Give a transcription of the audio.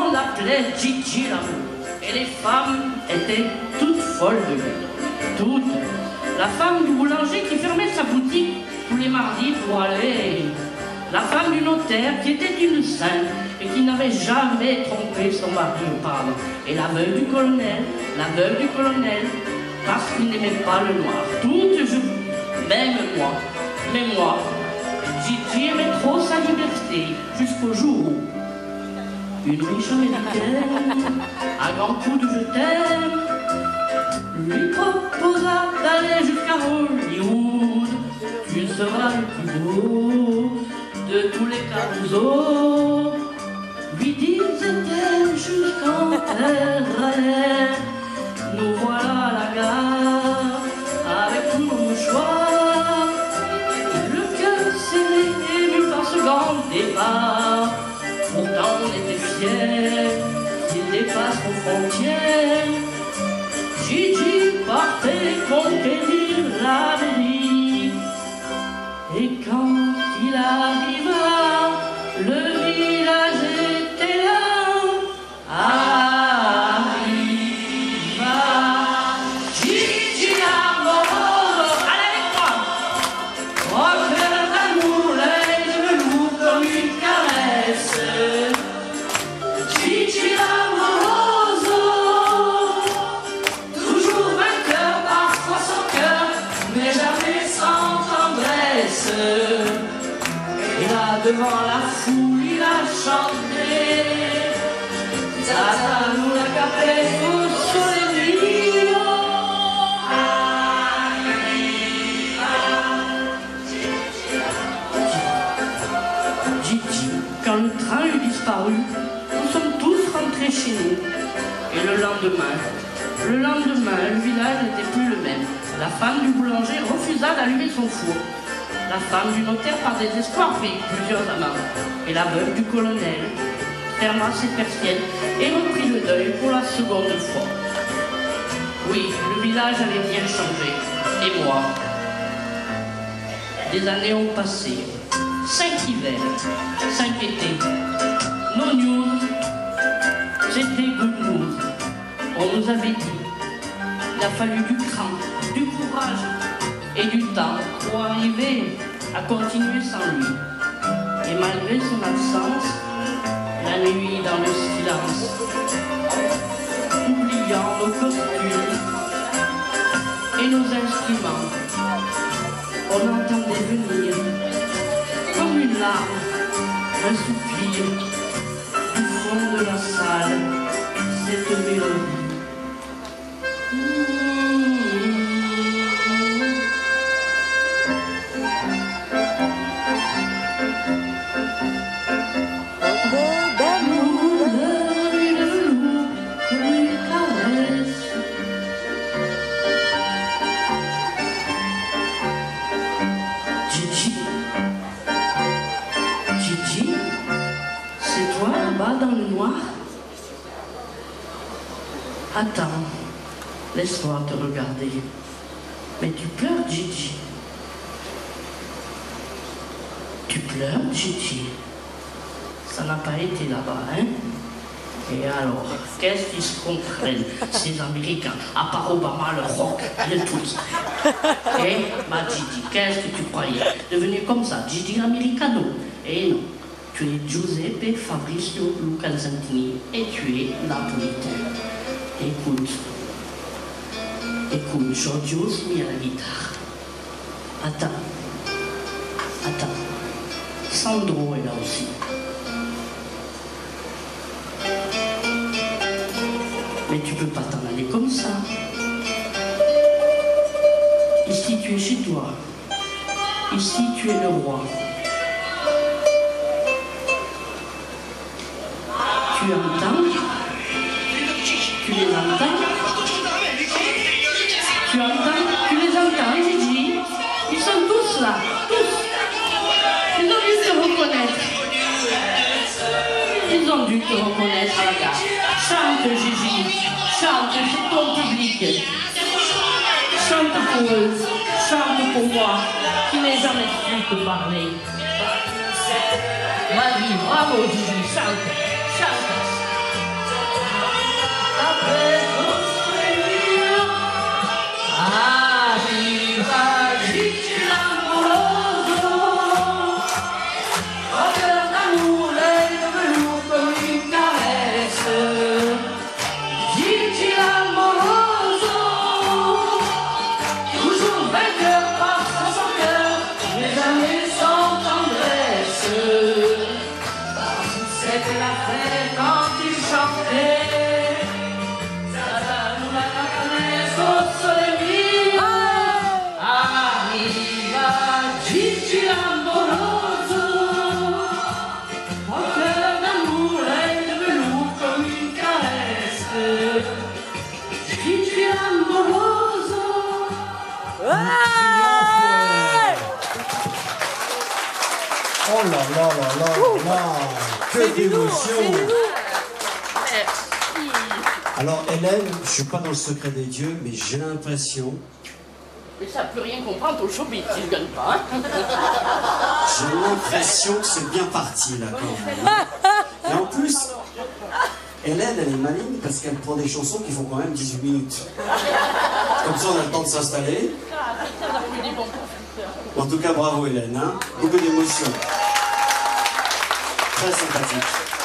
monde l'appelait Gigi l'amour. Et les femmes étaient toutes folles de lui. Toutes. La femme du boulanger qui fermait sa boutique tous les mardis pour aller. La femme du notaire qui était une sainte et qui n'avait jamais trompé son mari auparavant. Et la veuve du colonel, la veuve du colonel, parce qu'il n'aimait pas le noir. Toutes, même moi, mais moi, Gigi aimait trop sa liberté jusqu'au jour où une riche américaine, à grands coups de je t'aime, lui proposa d'aller jusqu'à Hollywood. Tu seras le plus beau de tous les carousaux. Lui disait-elle jusqu'en terre nous voilà à la gare avec tous nos choix. Le cœur serré ému par ce grand départ. Qu'il dépasse nos frontières. Gigi partait conquérir l'avenir. Devant la foule, il a chanté. Tata nous la mio. Gigi, quand le train eut disparu, nous sommes tous rentrés chez nous. Et le lendemain, le lendemain, le village n'était plus le même. La femme du boulanger refusa d'allumer son four. La femme du notaire, par désespoir, fit plusieurs amants. Et la veuve du colonel ferma ses persiennes et reprit le deuil pour la seconde fois. Oui, le village avait bien changé. Et moi Des années ont passé. Cinq hivers, cinq étés. No news, c'était good news. On nous avait dit, il a fallu du cran, du courage et du temps arriver à continuer sans lui. Et malgré son absence, la nuit dans le silence, oubliant nos costumes et nos instruments, on entendait venir comme une larme, un soupir là-bas dans le noir. Attends, laisse-moi te regarder. Mais tu pleures, Gigi. Tu pleures, Gigi. Ça n'a pas été là-bas, hein? Et alors, qu'est-ce qu'ils se comprennent, ces Américains, à part Obama, le rock, le tout Eh, ma Gigi, qu'est-ce que tu croyais? Devenu comme ça, Gigi Americano. Eh non, tu es Giuseppe Fabrizio Luca Zantini et tu es napolitain. Écoute, écoute, Giorgio s'est mis à la guitare. Attends, attends, Sandro est là aussi. Mais tu peux pas t'en aller comme ça. Ici, tu es chez toi. Ici, tu es le roi. Tu entends Tu les entends Tu entends Tu les entends, Gigi Ils sont tous là, tous. Ils ont dû te reconnaître. Ils ont dû te reconnaître à la gare. Chante, Gigi. Chante, c'est ton public. Chante pour eux. Chante pour moi, qui n'ai jamais su te parler. Vas-y, bravo, Gigi. Chante. Amém. Oh là là là là là Que d'émotion Alors Hélène, je suis pas dans le secret des dieux, mais j'ai l'impression, Mais ça peut rien comprendre au showbiz, il gagne pas. hein. j'ai l'impression que c'est bien parti là quand même. Et en plus, Hélène, elle est maligne parce qu'elle prend des chansons qui font quand même 18 minutes. Comme ça, on a le temps de s'installer. En tout cas, bravo Hélène, hein. beaucoup d'émotions. Très sympathique.